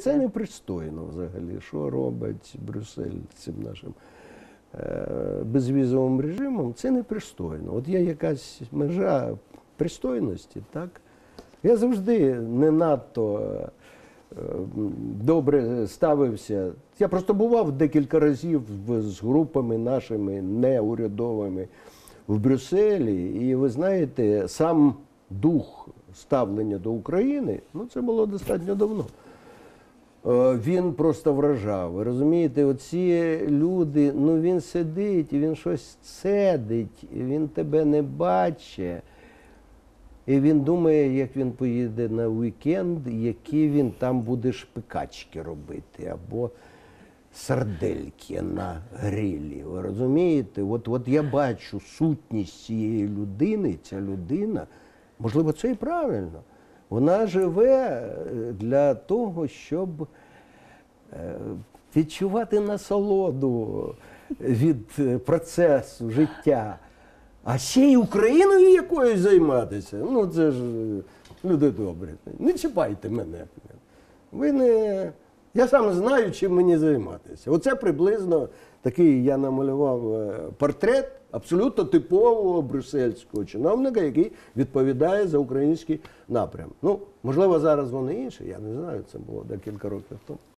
Це непристойно взагалі, що робить Брюссель цим нашим е, безвізовим режимом. Це непристойно. От є якась межа пристойності, так? Я завжди не надто е, добре ставився. Я просто бував декілька разів з групами нашими неурядовими в Брюсселі, і ви знаєте, сам дух ставлення до України, ну це було достатньо давно. Е, Він просто вражав. Ви розумієте, оці люди, ну він сидить, він щось цедить, він тебе не бачить. І він думає, як він поїде на вікенд, які він там буде шпикачки робити, або сардельки на грилі. Ви розумієте? От, от я бачу сутність цієї людини, ця людина, можливо, це і правильно. Вона живе е, для того, щоб е, відчувати насолоду від е, процесу життя. А ще й Україною якоюсь займатися. Ну це ж люди добрі. Не чіпайте мене. Ви не. Я сам знаю, чим мені займатися. Оце приблизно такий я намалював е, портрет абсолютно типового брюссельського чиновника, який відповідає за український напрям. Ну, можливо, зараз вони інші, я не знаю, це було декілька років тому.